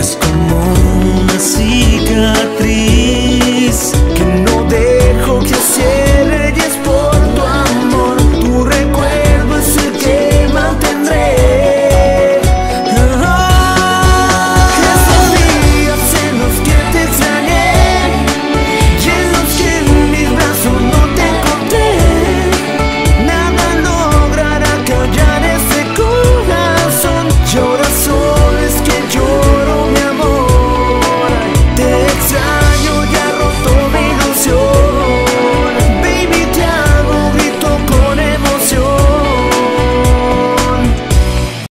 Es como